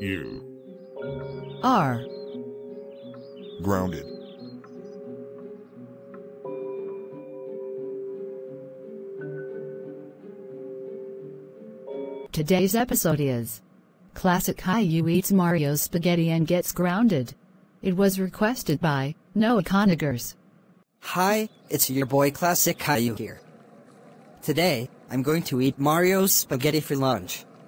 You are grounded. Today's episode is Classic Caillou eats Mario's spaghetti and gets grounded. It was requested by Noah Konigers. Hi, it's your boy Classic Caillou here. Today, I'm going to eat Mario's spaghetti for lunch,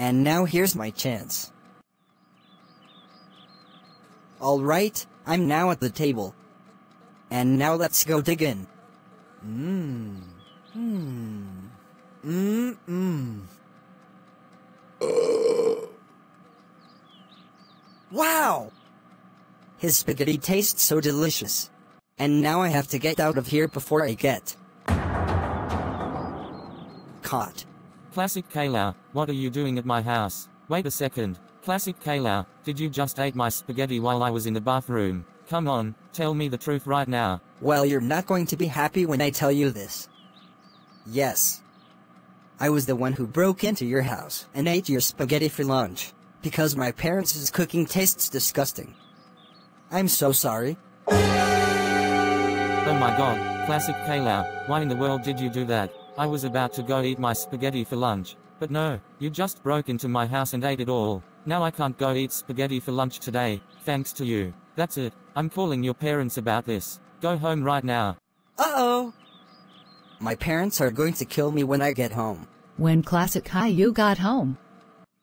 And now here's my chance. Alright, I'm now at the table. And now let's go dig in. Mmm. Mmm. Mmm. Mmm. Wow! His spaghetti tastes so delicious. And now I have to get out of here before I get caught. Classic Caillou, what are you doing at my house? Wait a second. Classic Caillou, did you just eat my spaghetti while I was in the bathroom? Come on, tell me the truth right now. Well, you're not going to be happy when I tell you this. Yes. I was the one who broke into your house and ate your spaghetti for lunch, because my parents' cooking tastes disgusting. I'm so sorry. Oh my god, Classic Caillou, why in the world did you do that? I was about to go eat my spaghetti for lunch. But no, you just broke into my house and ate it all. Now I can't go eat spaghetti for lunch today, thanks to you. That's it, I'm calling your parents about this. Go home right now. Uh-oh! My parents are going to kill me when I get home. When Classic Caillou got home,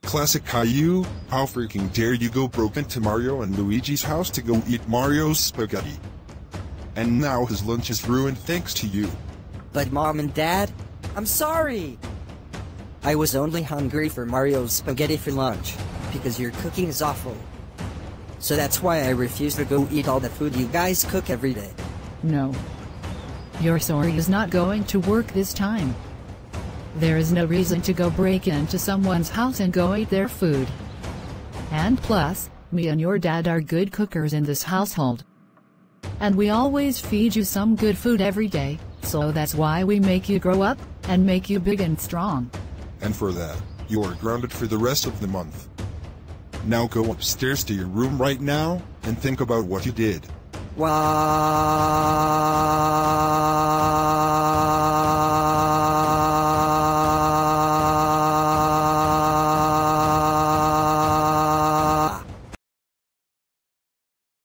Classic Caillou, how freaking dare you go broke into Mario and Luigi's house to go eat Mario's spaghetti? And now his lunch is ruined thanks to you. But mom and dad, I'm sorry! I was only hungry for Mario's spaghetti for lunch, because your cooking is awful. So that's why I refuse to go eat all the food you guys cook every day. no. Your sorry is not going to work this time. There is no reason to go break into someone's house and go eat their food. And plus, me and your dad are good cookers in this household. And we always feed you some good food every day, so that's why we make you grow up, and make you big and strong. And for that, you are grounded for the rest of the month. Now go upstairs to your room right now, and think about what you did. Wow.